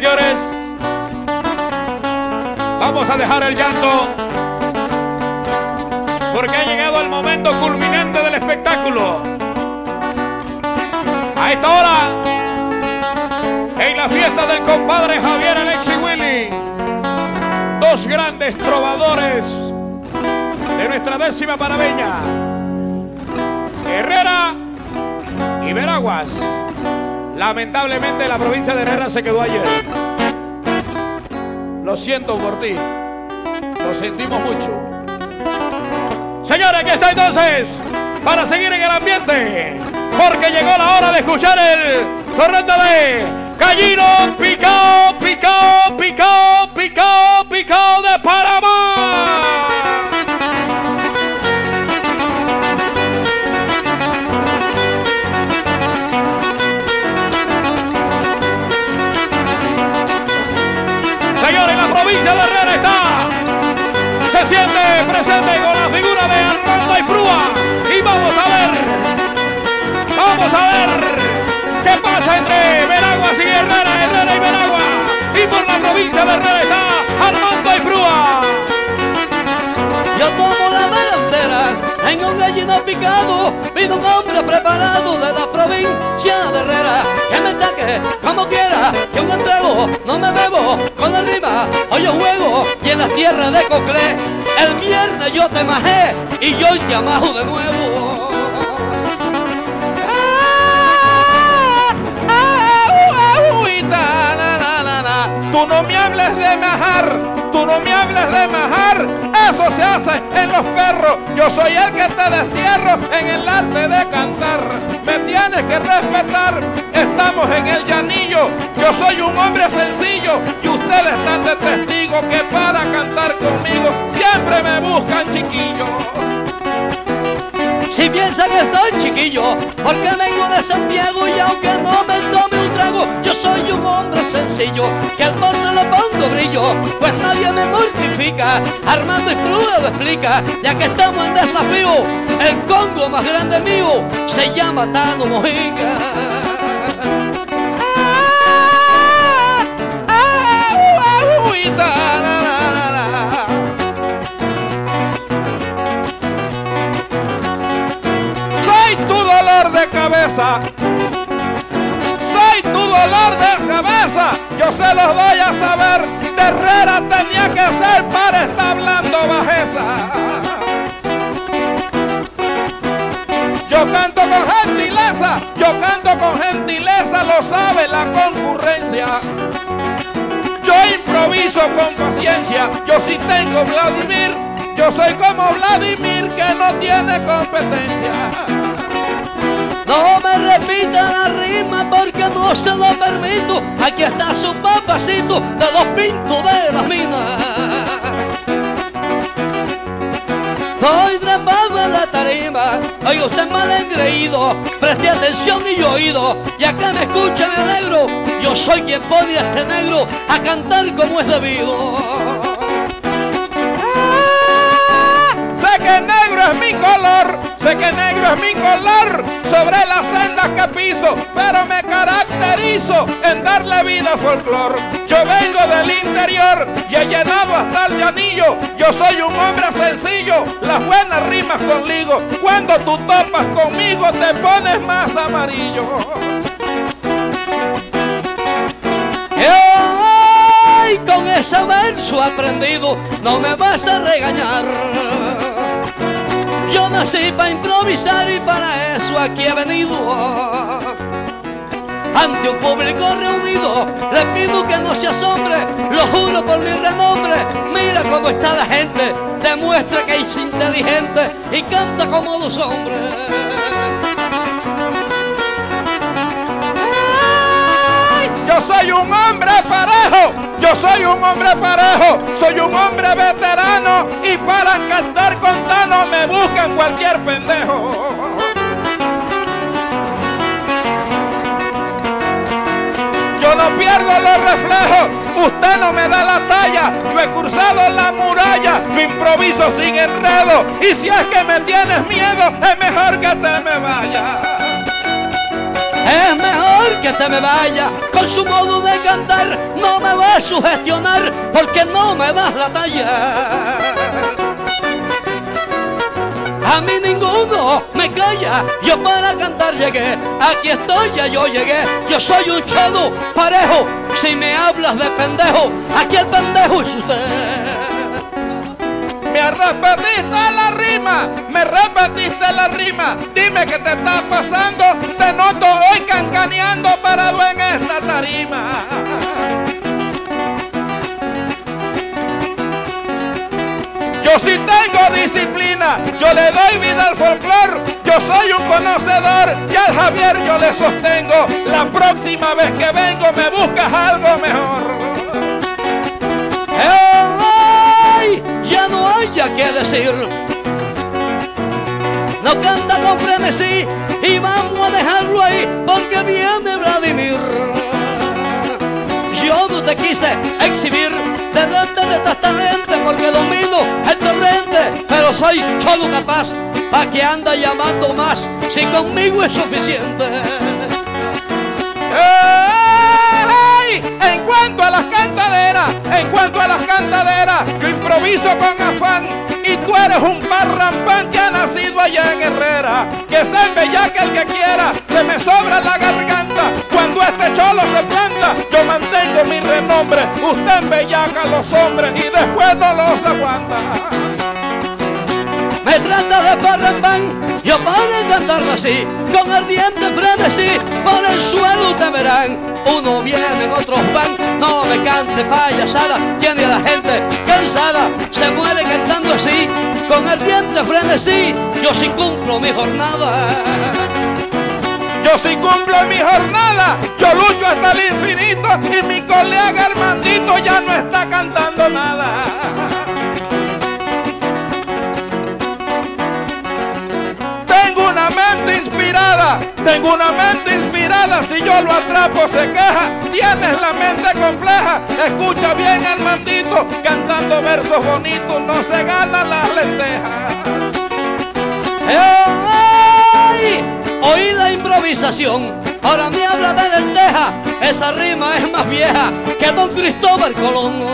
señores. Vamos a dejar el llanto. Porque ha llegado el momento culminante del espectáculo. A esta hora, en la fiesta del compadre Javier Alexi Willy, dos grandes trovadores de nuestra décima parabeña, Herrera y Veraguas. Lamentablemente la provincia de Herrera se quedó ayer. Lo siento por ti. Lo sentimos mucho. Señores, aquí está entonces para seguir en el ambiente. Porque llegó la hora de escuchar el torrente de Gallino Picao, Picao, Picao, Picao, Picao de Panamá. Está. Se siente presente con la figura de Armando Ifrúa. Y vamos a ver. Vamos a ver qué pasa entre Veraguas y Herrera, Herrera y Veragua. Y por la provincia de picado. Pido un hombre preparado de la provincia de Herrera. Que me ataque como quiera. Yo me entrego, no me bebo con la rima. Hoy yo juego y en la tierra de Coclé. El viernes yo te majé y yo te amajo de nuevo. Tú no me hables de majar, tú no me hables de majar. Se hace en los perros. Yo soy el que te destierro en el arte de cantar. Me tienes que respetar. Estamos en el llanillo. Yo soy un hombre sencillo y ustedes están de testigo que para cantar conmigo siempre me buscan chiquillo. Si piensan que soy chiquillo, porque vengo de Santiago y aunque no me tome un trago, yo soy un hombre sencillo, que al mundo le pongo brillo, pues nadie me mortifica, Armando y Prueba explica, ya que estamos en desafío, el Congo más grande mío se llama Tano Mojica. Ah, de cabeza. Soy tu dolor de cabeza. Yo se los doy a saber. De Herrera tenía que ser para estar hablando bajeza. Yo canto con gentileza. Yo canto con gentileza. Lo sabe la concurrencia. Yo improviso con paciencia. Yo sí tengo Vladimir. Yo soy como Vladimir que no tiene competencia. No me repita la rima porque no se lo permito. Aquí está su papacito de dos pintos de las minas. Estoy trepado en la tarima, oiga usted mal engreído, preste atención y oído, ya que me escucha me alegro, yo soy quien pone a este negro a cantar como es debido. Sé que negro es mi color, sé que negro es mi color sobre las sendas que piso, pero me caracterizo en darle vida a folclor. Yo vengo del interior y he llenado hasta el llanillo. Yo soy un hombre sencillo, las buenas rimas conmigo. Cuando tú topas conmigo te pones más amarillo. ¡Ay! Con ese verso aprendido no me vas a regañar. Yo nací para improvisar y para eso aquí he venido. Ante un público reunido, le pido que no se asombre, lo juro por mi renombre. Mira cómo está la gente, demuestra que es inteligente y canta como los hombres. Yo soy un hombre parejo, yo soy un hombre parejo, soy un hombre veterano y para cantar con Tano me buscan cualquier pendejo. Yo no pierdo los reflejos, usted no me da la talla, yo he cruzado la muralla, yo improviso sin enredo y si es que me tienes miedo es mejor que te me vayas. Es mejor que te me vaya con su modo de cantar. No me va a sugestionar porque no me das la talla. A mí ninguno me calla, yo para cantar llegué, aquí estoy, ya yo llegué, yo soy un chado parejo, si me hablas de pendejo, aquí el pendejo es usted. Me repetiste la rima, me repetiste la rima. Dime qué te está pasando. Te noto hoy cancaneando parado en esta tarima. Yo sí tengo disciplina, yo le doy vida al folclor, yo soy un conocedor y al Javier yo le sostengo. La próxima vez que vengo me buscas algo mejor. Que decir. No canta con frenesí y vamos a dejarlo ahí porque viene Vladimir. Yo no te quise exhibir delante de esta gente porque domino el torrente, pero soy solo capaz para que anda llamando más si conmigo es suficiente. ¡Ey! En cuanto a las cantaderas, en cuanto a las cantaderas, yo improviso con afán tú eres un parrampán que ha nacido allá en Herrera. Que se embella el que quiera, se me sobra la garganta. Cuando este cholo se planta, yo mantengo mi renombre. Usted embellaca a los hombres y después no los aguanta. Así, con ardiente frenesí, por el suelo te verán. Uno viene, otros van, no me cante payasada, tiene a la gente cansada, se muere cantando así, con ardiente frenesí, yo sí cumplo mi jornada. Yo sí cumplo mi jornada, yo lucho hasta el infinito y mi colega Armandito ya no está cantando nada. Tengo una mente inspirada, si yo lo atrapo se queja, tienes la mente compleja, escucha bien Armandito, cantando versos bonitos no se ganan las lentejas. ¡Ey! Oí la improvisación, ahora me habla de lenteja, esa rima es más vieja que don Cristóbal Colón.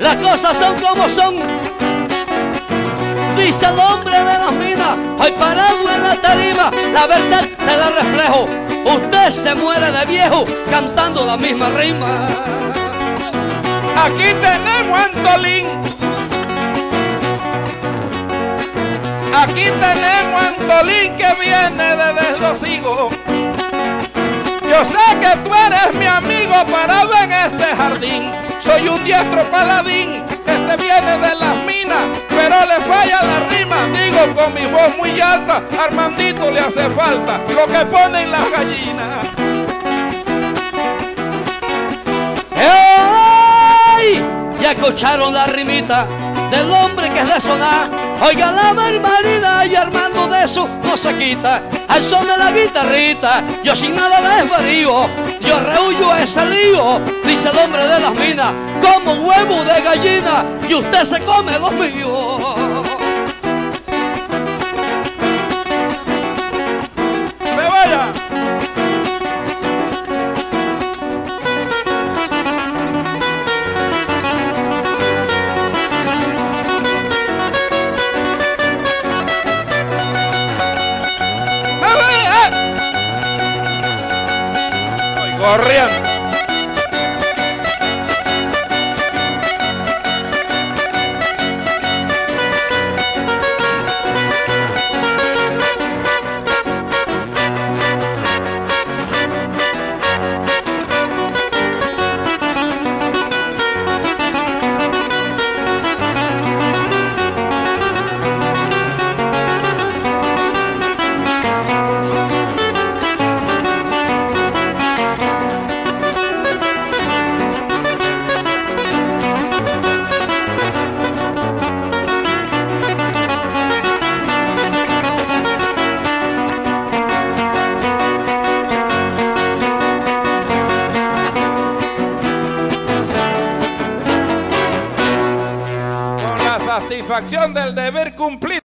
Las cosas son como son, dice el hombre de las minas, hoy parado en la tarima, la verdad te la reflejo, usted se muere de viejo cantando la misma rima. Aquí tenemos a Antolín. Aquí tenemos a Antolín que viene desde los higos. Yo sé que tú eres mi amigo parado en este jardín. Soy un diestro paladín. Viene de las minas, pero le falla la rima. Digo con mi voz muy alta, Armandito le hace falta lo que ponen las gallinas. ¡Ey! Ya escucharon la rimita del hombre que es de sonar. Oiga la barbaridad y Armando de eso no se quita. Al son de la guitarrita, yo sin nada desvarío. Yo rehuyo ese lío, dice el hombre de las minas, como huevo de gallina y usted se come los míos. Corriendo. Satisfacción del deber cumplido.